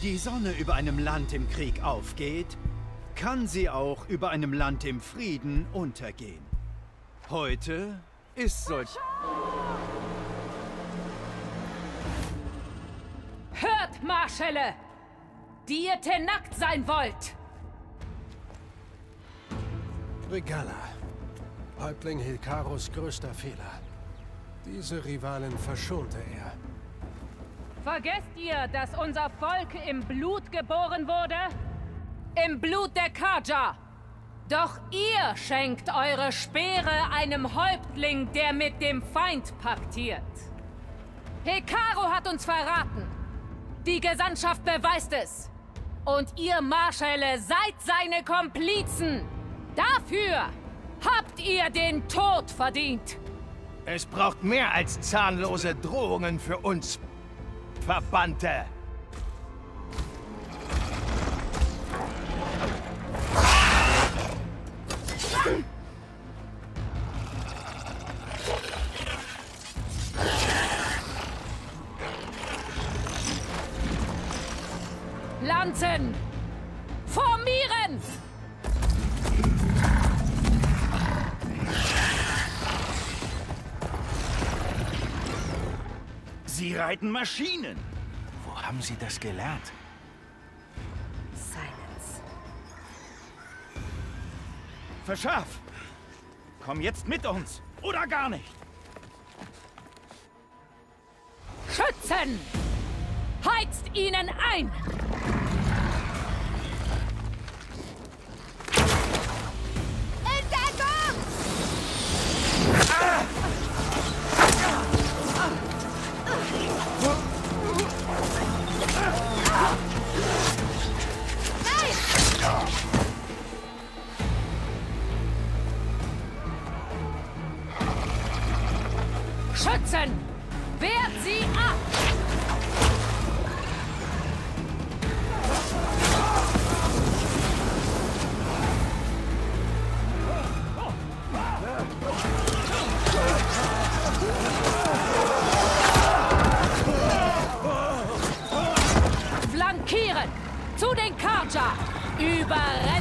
Wie die Sonne über einem Land im Krieg aufgeht, kann sie auch über einem Land im Frieden untergehen. Heute ist solch... Hört, Marschälle! Die ihr tenackt sein wollt! Regala. Häuptling Hilkaros größter Fehler. Diese Rivalen verschonte er. Vergesst ihr, dass unser Volk im Blut geboren wurde? Im Blut der Kaja! Doch ihr schenkt eure Speere einem Häuptling, der mit dem Feind paktiert. Hekaro hat uns verraten. Die Gesandtschaft beweist es. Und ihr Marschälle seid seine Komplizen. Dafür habt ihr den Tod verdient. Es braucht mehr als zahnlose Drohungen für uns, Verbannte. Lanzen! Formieren! Sie reiten Maschinen. Wo haben Sie das gelernt? Silence. Verschaff! Komm jetzt mit uns! Oder gar nicht! Schützen! Heizt ihnen ein! pareil.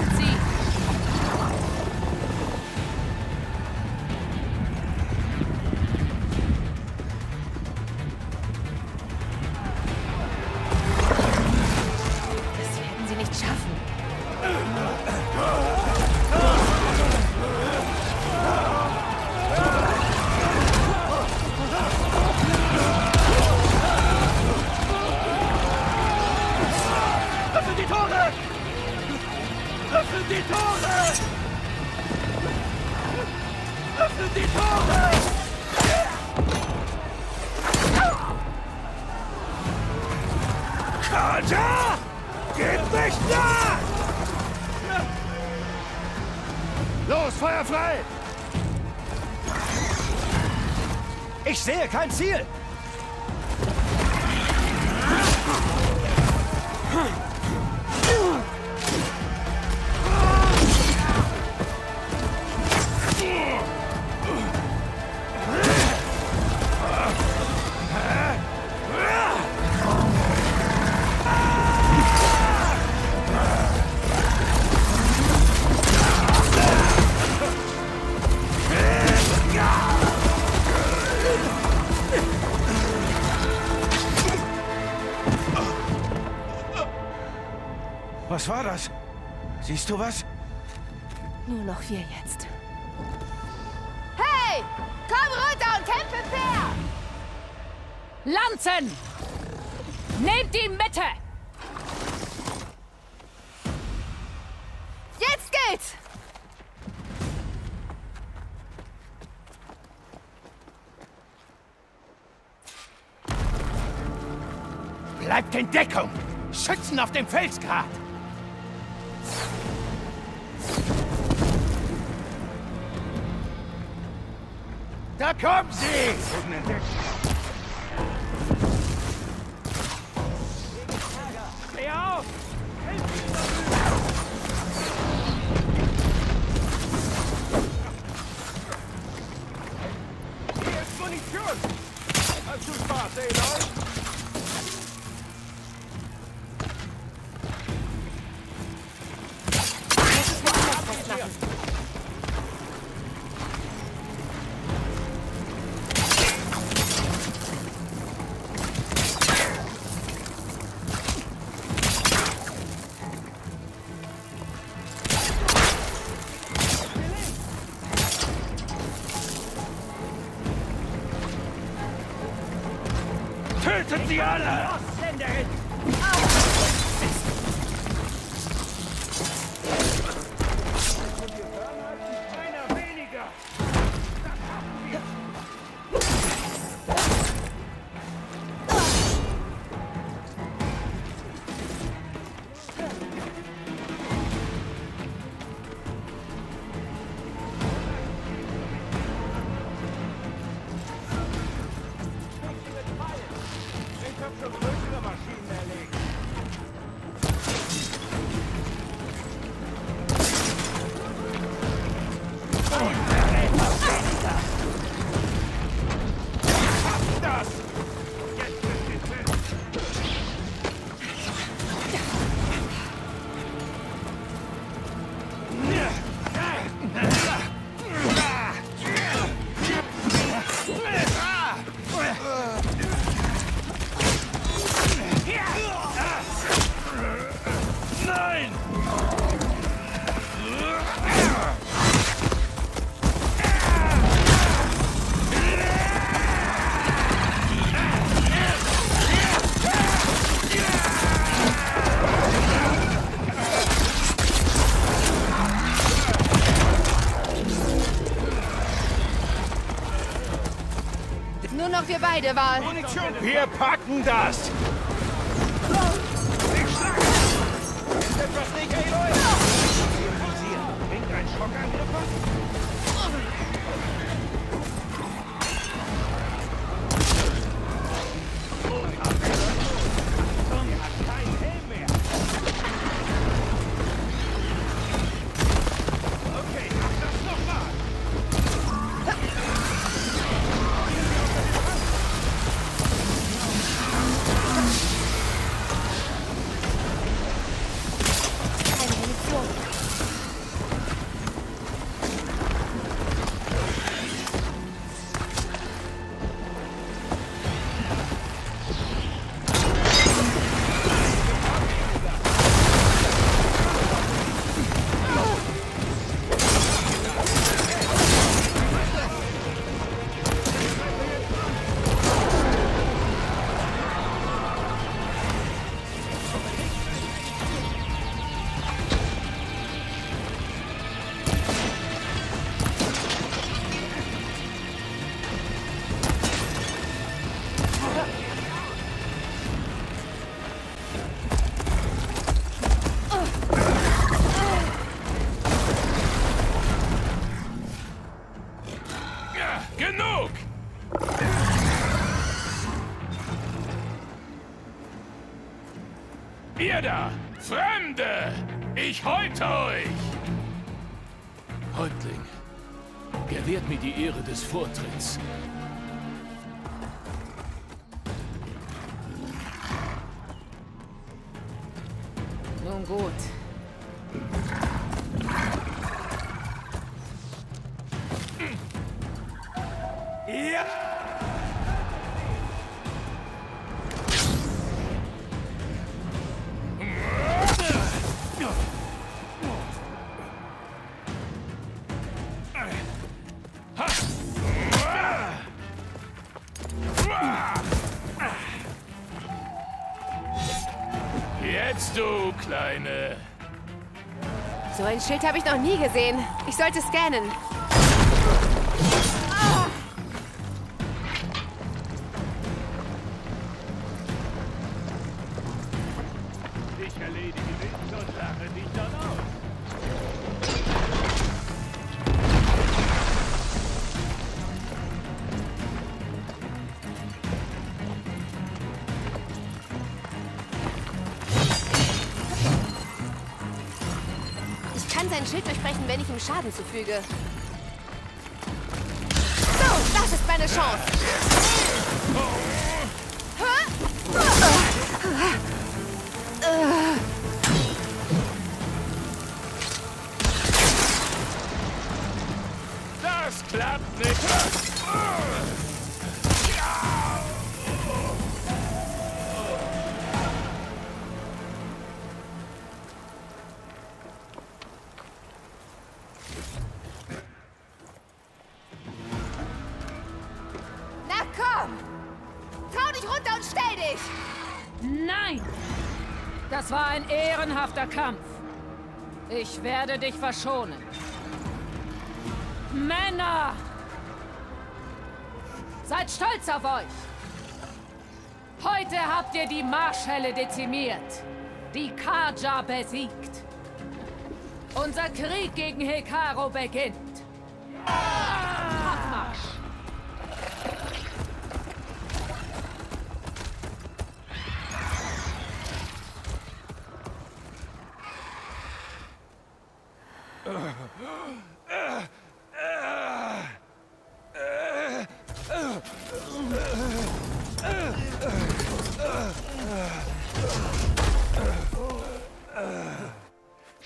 Kaja! Gib nicht nach! Los, Feuer frei! Ich sehe kein Ziel! Was war das? Siehst du was? Nur noch wir jetzt. Hey! Komm runter und kämpfe fair! Lanzen! Nehmt die Mitte! Jetzt geht's! Bleibt in Deckung! Schützen auf dem Felsgrat! Kommen sie! Steh auf! Hier ist Munition! Hast du Spaß, Aloy? Sie alle! Einer Wal. Wir packen das! Ihr da, Fremde! Ich häute euch! Häuptling, gewährt mir die Ehre des Vortritts. Nun gut. Schild habe ich noch nie gesehen. Ich sollte scannen. Durchbrechen, wenn ich ihm Schaden zufüge. So, das ist meine Chance. Nein! Das war ein ehrenhafter Kampf. Ich werde dich verschonen. Männer! Seid stolz auf euch! Heute habt ihr die Marschhelle dezimiert, die Karja besiegt. Unser Krieg gegen Hekaro beginnt.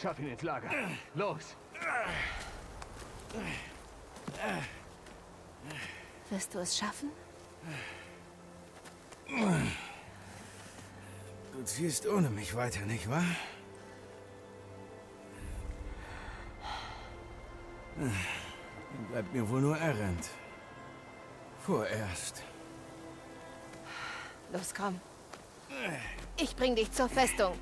Schaff ihn ins Lager. Los! Wirst du es schaffen? Du ziehst ohne mich weiter, nicht wahr? Dann bleibt mir wohl nur errennt. Vorerst. Los, komm. Ich bring dich zur Festung.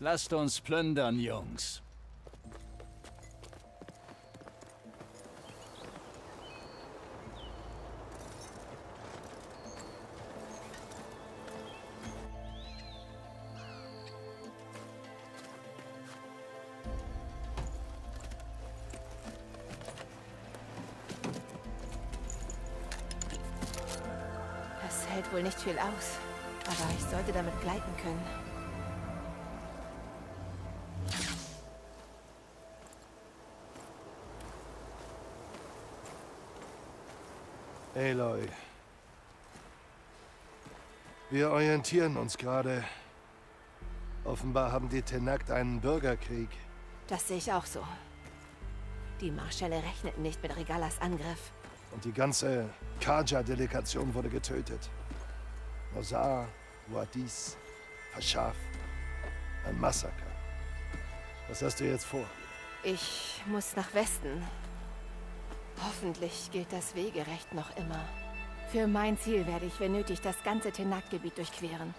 Lasst uns plündern, Jungs. Das hält wohl nicht viel aus. Aber ich sollte damit gleiten können. Aloy. Wir orientieren uns gerade. Offenbar haben die Tenakt einen Bürgerkrieg. Das sehe ich auch so. Die Marschälle rechneten nicht mit Regalas Angriff. Und die ganze Kaja-Delegation wurde getötet. Nozar, Wadis, Hashaf. Ein Massaker. Was hast du jetzt vor? Ich muss nach Westen. Hoffentlich gilt das Wegerecht noch immer. Für mein Ziel werde ich, wenn nötig, das ganze Tenak-Gebiet durchqueren.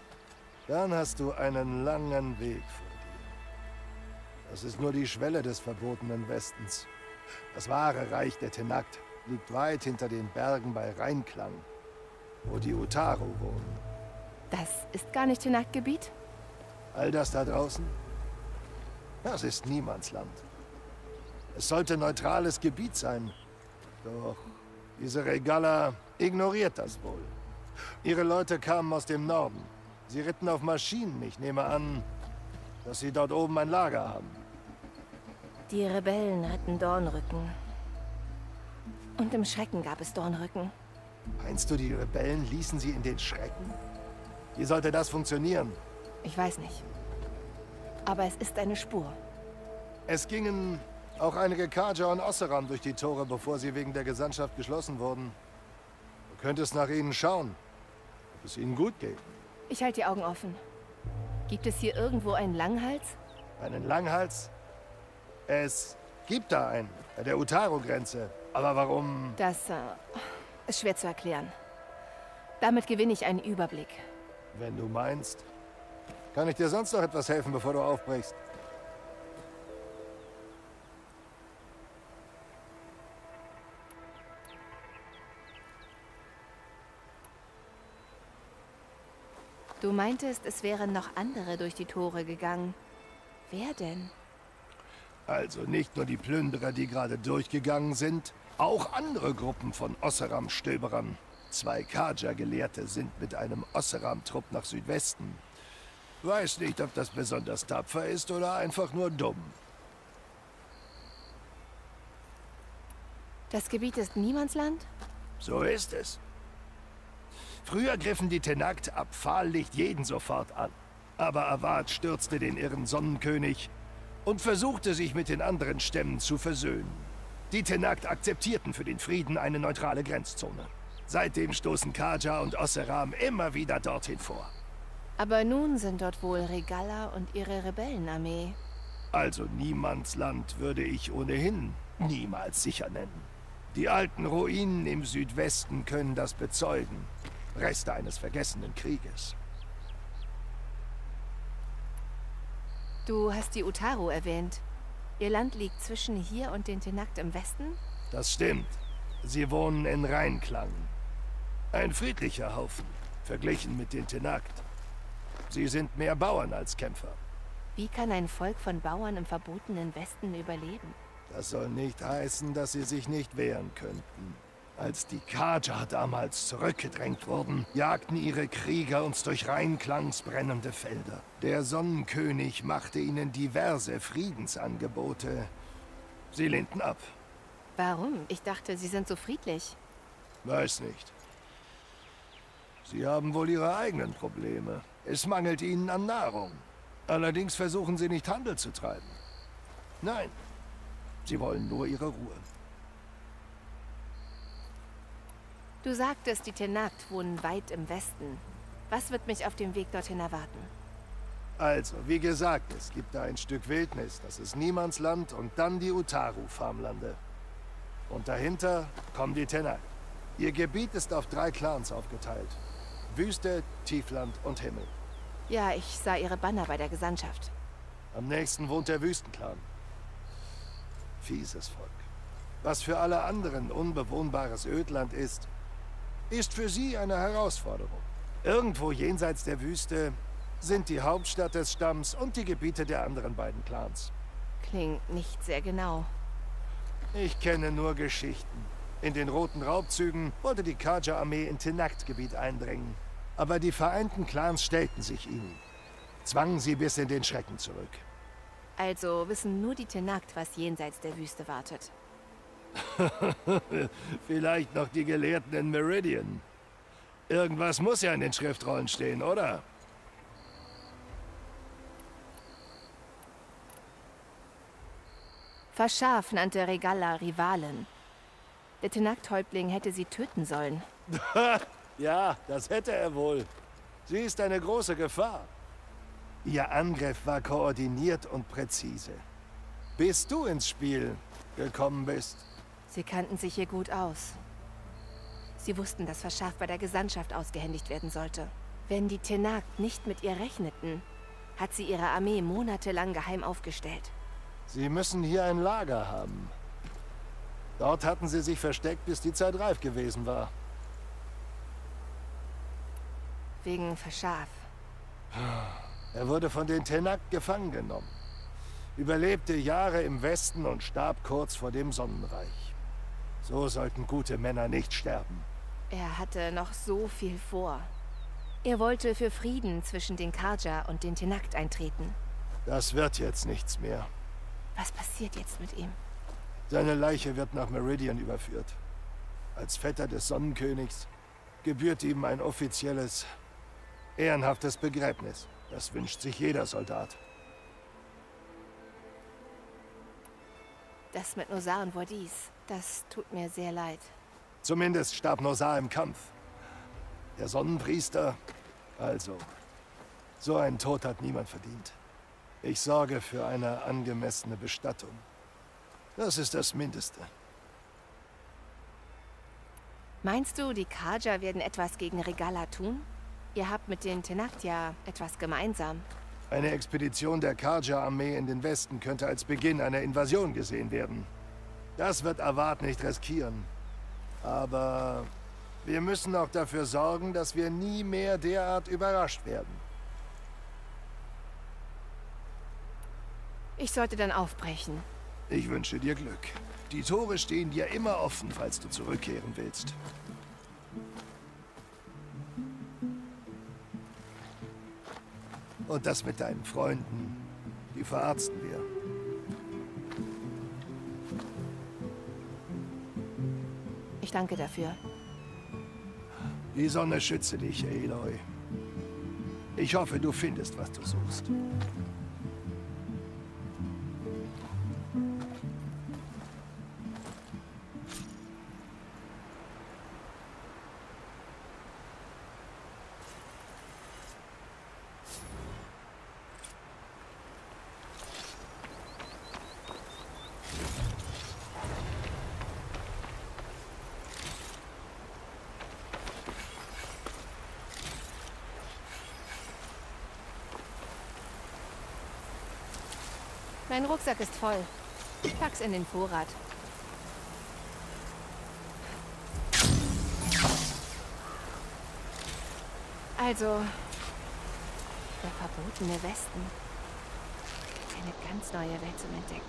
Dann hast du einen langen Weg vor dir. Das ist nur die Schwelle des verbotenen Westens. Das wahre Reich der Tenakt liegt weit hinter den Bergen bei Rheinklang, wo die Utaru wohnen. Das ist gar nicht Tenak-Gebiet? All das da draußen? Das ist Niemandsland. Es sollte neutrales Gebiet sein. Doch diese Regala ignoriert das wohl. Ihre Leute kamen aus dem Norden. Sie ritten auf Maschinen. Ich nehme an, dass sie dort oben ein Lager haben. Die Rebellen ritten Dornrücken. Und im Schrecken gab es Dornrücken. Meinst du, die Rebellen ließen sie in den Schrecken? Wie sollte das funktionieren? Ich weiß nicht. Aber es ist eine Spur. Es gingen auch einige Kaja und Osseram durch die Tore, bevor sie wegen der Gesandtschaft geschlossen wurden. Du könntest nach ihnen schauen, ob es ihnen gut geht. Ich halte die Augen offen. Gibt es hier irgendwo einen Langhals? Einen Langhals? Es gibt da einen, bei der Utaro-Grenze. Aber warum? Das äh, ist schwer zu erklären. Damit gewinne ich einen Überblick. Wenn du meinst. Kann ich dir sonst noch etwas helfen, bevor du aufbrichst? Du meintest, es wären noch andere durch die Tore gegangen. Wer denn? Also nicht nur die Plünderer, die gerade durchgegangen sind, auch andere Gruppen von Osseram-Stöberern. Zwei Kaja-Gelehrte sind mit einem Osseram-Trupp nach Südwesten. Weiß nicht, ob das besonders tapfer ist oder einfach nur dumm. Das Gebiet ist Niemandsland? So ist es. Früher griffen die Tenakt ab Pfahllicht jeden sofort an. Aber Avad stürzte den irren Sonnenkönig und versuchte sich mit den anderen Stämmen zu versöhnen. Die Tenakt akzeptierten für den Frieden eine neutrale Grenzzone. Seitdem stoßen Kaja und Osseram immer wieder dorthin vor. Aber nun sind dort wohl Regala und ihre Rebellenarmee. Also Niemandsland würde ich ohnehin niemals sicher nennen. Die alten Ruinen im Südwesten können das bezeugen. Reste eines vergessenen Krieges. Du hast die Utaru erwähnt. Ihr Land liegt zwischen hier und den Tenakt im Westen? Das stimmt. Sie wohnen in Reinklang. Ein friedlicher Haufen, verglichen mit den Tenakt. Sie sind mehr Bauern als Kämpfer. Wie kann ein Volk von Bauern im verbotenen Westen überleben? Das soll nicht heißen, dass sie sich nicht wehren könnten. Als die Kaja damals zurückgedrängt wurden, jagten ihre Krieger uns durch Reinklangs brennende Felder. Der Sonnenkönig machte ihnen diverse Friedensangebote. Sie lehnten ab. Warum? Ich dachte, sie sind so friedlich. Weiß nicht. Sie haben wohl ihre eigenen Probleme. Es mangelt ihnen an Nahrung. Allerdings versuchen sie nicht Handel zu treiben. Nein, sie wollen nur ihre Ruhe. Du sagtest, die Tenakt wohnen weit im Westen. Was wird mich auf dem Weg dorthin erwarten? Also, wie gesagt, es gibt da ein Stück Wildnis. Das ist Niemandsland und dann die Utaru-Farmlande. Und dahinter kommen die Tenakt. Ihr Gebiet ist auf drei Clans aufgeteilt. Wüste, Tiefland und Himmel. Ja, ich sah ihre Banner bei der Gesandtschaft. Am nächsten wohnt der Wüstenclan. Fieses Volk. Was für alle anderen unbewohnbares Ödland ist, ist für sie eine Herausforderung. Irgendwo jenseits der Wüste sind die Hauptstadt des Stamms und die Gebiete der anderen beiden Clans. Klingt nicht sehr genau. Ich kenne nur Geschichten. In den Roten Raubzügen wollte die Kaja-Armee in Tenakt-Gebiet eindringen. Aber die vereinten Clans stellten sich ihnen. Zwangen sie bis in den Schrecken zurück. Also wissen nur die Tenakt, was jenseits der Wüste wartet. Vielleicht noch die Gelehrten in Meridian. Irgendwas muss ja in den Schriftrollen stehen, oder? Verscharf nannte Regalla Rivalen. Der Tenakt-Häuptling hätte sie töten sollen. ja, das hätte er wohl. Sie ist eine große Gefahr. Ihr Angriff war koordiniert und präzise. Bis du ins Spiel gekommen bist. Sie kannten sich hier gut aus. Sie wussten, dass Verscharf bei der Gesandtschaft ausgehändigt werden sollte. Wenn die Tenakt nicht mit ihr rechneten, hat sie ihre Armee monatelang geheim aufgestellt. Sie müssen hier ein Lager haben. Dort hatten sie sich versteckt, bis die Zeit reif gewesen war. Wegen Verschaf. Er wurde von den Tenak gefangen genommen. Überlebte Jahre im Westen und starb kurz vor dem Sonnenreich. So sollten gute Männer nicht sterben. Er hatte noch so viel vor. Er wollte für Frieden zwischen den Karja und den Tenakt eintreten. Das wird jetzt nichts mehr. Was passiert jetzt mit ihm? Seine Leiche wird nach Meridian überführt. Als Vetter des Sonnenkönigs gebührt ihm ein offizielles, ehrenhaftes Begräbnis. Das wünscht sich jeder Soldat. Das mit Nosar und Wadis, das tut mir sehr leid. Zumindest starb Nosar im Kampf. Der Sonnenpriester, also, so einen Tod hat niemand verdient. Ich sorge für eine angemessene Bestattung. Das ist das Mindeste. Meinst du, die Kaja werden etwas gegen Regala tun? Ihr habt mit den Tenakt ja etwas gemeinsam. Eine Expedition der Karja-Armee in den Westen könnte als Beginn einer Invasion gesehen werden. Das wird Avad nicht riskieren. Aber wir müssen auch dafür sorgen, dass wir nie mehr derart überrascht werden. Ich sollte dann aufbrechen. Ich wünsche dir Glück. Die Tore stehen dir immer offen, falls du zurückkehren willst. Und das mit deinen Freunden, die verarzten wir. Ich danke dafür. Die Sonne schütze dich, Aloy. Ich hoffe, du findest, was du suchst. Mein Rucksack ist voll. Pack's in den Vorrat. Also, der verbotene Westen. Eine ganz neue Welt zum Entdecken.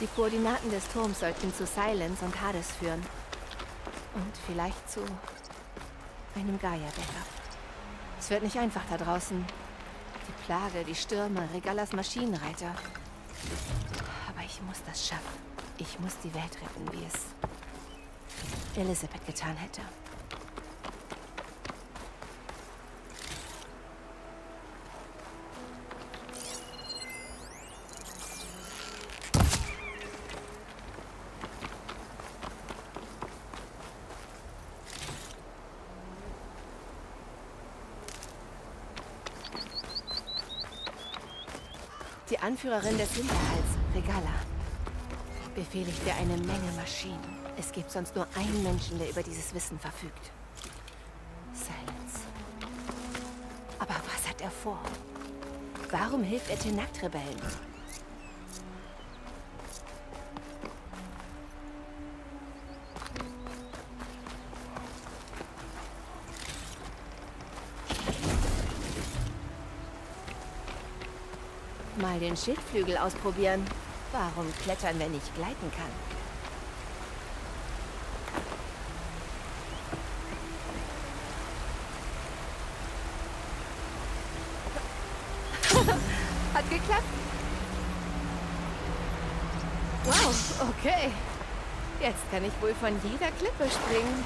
Die Koordinaten des Turms sollten zu Silence und Hades führen. Und vielleicht zu einem Gaia-Backup. Es wird nicht einfach da draußen. Die Plage, die Stürme, Regalas Maschinenreiter. Aber ich muss das schaffen. Ich muss die Welt retten, wie es Elisabeth getan hätte. Die Anführerin des Hinterhalts, Regala, befehligte eine Menge Maschinen. Es gibt sonst nur einen Menschen, der über dieses Wissen verfügt. Silence. Aber was hat er vor? Warum hilft er Tenakt-Rebellen? Mal den Schildflügel ausprobieren. Warum klettern, wenn ich gleiten kann? Hat geklappt. Wow, okay. Jetzt kann ich wohl von jeder Klippe springen.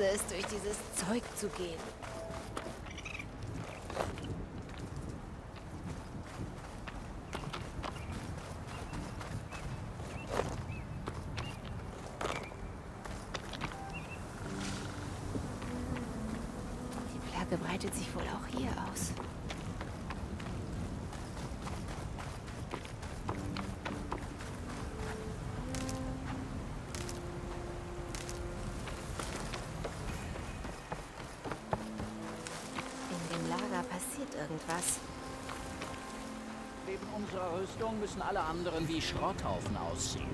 Hasse es, durch dieses Zeug zu gehen. Die Plage breitet sich wohl auch hier aus. In dem Lager passiert irgendwas. Neben unserer Rüstung müssen alle anderen wie Schrotthaufen aussehen.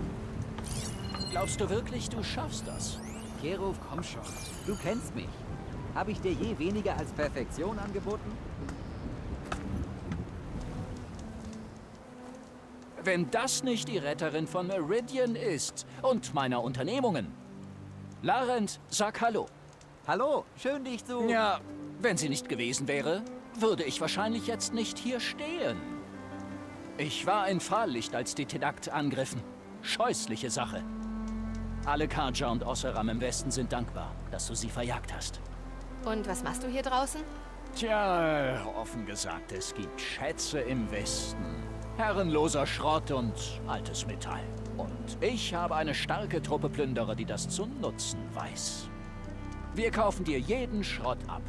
Glaubst du wirklich, du schaffst das? Kerov, komm schon. Du kennst mich. Habe ich dir je weniger als Perfektion angeboten? Wenn das nicht die Retterin von Meridian ist und meiner Unternehmungen. Larent, sag Hallo. Hallo, schön dich zu... Ja, wenn sie nicht gewesen wäre, würde ich wahrscheinlich jetzt nicht hier stehen. Ich war in Fahrlicht, als die Tenakt angriffen. Scheußliche Sache. Alle Karja und Osseram im Westen sind dankbar, dass du sie verjagt hast. Und was machst du hier draußen? Tja, offen gesagt, es gibt Schätze im Westen. Herrenloser Schrott und altes Metall. Und ich habe eine starke Truppe Plünderer, die das zu nutzen weiß. Wir kaufen dir jeden Schrott ab.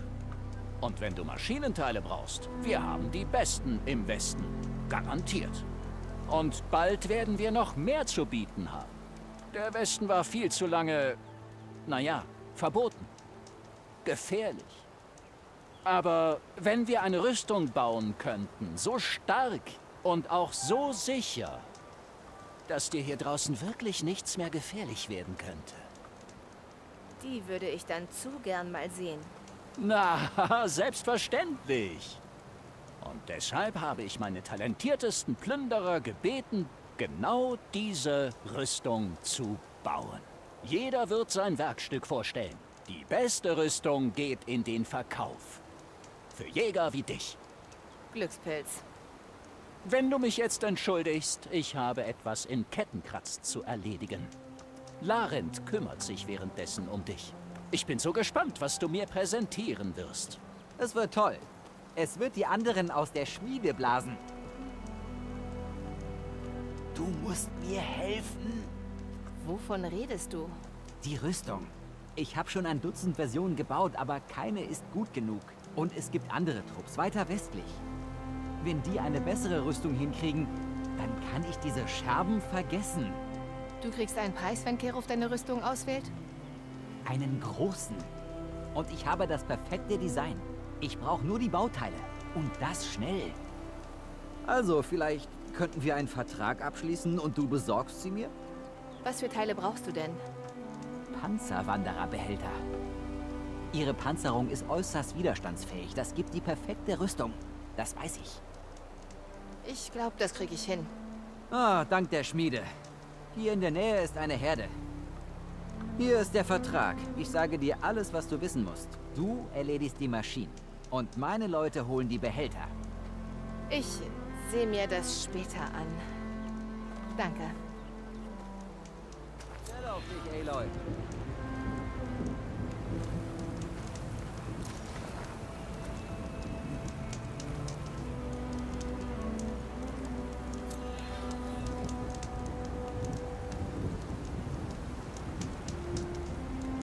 Und wenn du Maschinenteile brauchst, wir haben die besten im Westen. Garantiert. Und bald werden wir noch mehr zu bieten haben. Der Westen war viel zu lange, naja, verboten. Gefährlich. Aber wenn wir eine Rüstung bauen könnten, so stark und auch so sicher, dass dir hier draußen wirklich nichts mehr gefährlich werden könnte. Die würde ich dann zu gern mal sehen. Na, selbstverständlich. Und deshalb habe ich meine talentiertesten Plünderer gebeten, genau diese Rüstung zu bauen. Jeder wird sein Werkstück vorstellen. Die beste Rüstung geht in den Verkauf. Für Jäger wie dich. Glückspilz. Wenn du mich jetzt entschuldigst, ich habe etwas in Kettenkratz zu erledigen. Larendt kümmert sich währenddessen um dich. Ich bin so gespannt, was du mir präsentieren wirst. Es wird toll. Es wird die anderen aus der Schmiede blasen. Du musst mir helfen. Wovon redest du? Die Rüstung. Ich habe schon ein Dutzend Versionen gebaut, aber keine ist gut genug. Und es gibt andere Trupps weiter westlich. Wenn die eine bessere Rüstung hinkriegen, dann kann ich diese Scherben vergessen. Du kriegst einen Preis, wenn Keruf deine Rüstung auswählt? Einen großen. Und ich habe das perfekte Design. Ich brauche nur die Bauteile. Und das schnell. Also, vielleicht könnten wir einen Vertrag abschließen und du besorgst sie mir? Was für Teile brauchst du denn? Panzerwandererbehälter. Ihre Panzerung ist äußerst widerstandsfähig. Das gibt die perfekte Rüstung. Das weiß ich. Ich glaube, das kriege ich hin. Ah, dank der Schmiede. Hier in der Nähe ist eine Herde. Hier ist der Vertrag. Ich sage dir alles, was du wissen musst. Du erledigst die Maschinen. Und meine Leute holen die Behälter. Ich sehe mir das später an. Danke. Stell auf dich, Aloy.